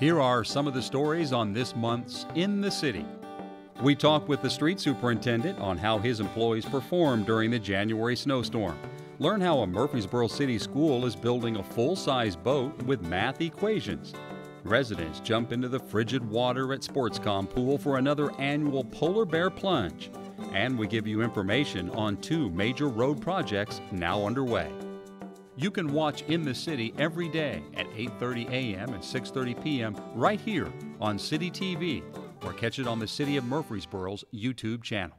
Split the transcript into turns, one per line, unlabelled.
Here are some of the stories on this month's In the City. We talk with the street superintendent on how his employees performed during the January snowstorm. Learn how a Murfreesboro City school is building a full size boat with math equations. Residents jump into the frigid water at Sportscom Pool for another annual Polar Bear Plunge. And we give you information on two major road projects now underway. You can watch In the City every day at 8:30 a.m. and 6:30 p.m. right here on City TV or catch it on the City of Murfreesboro's YouTube channel.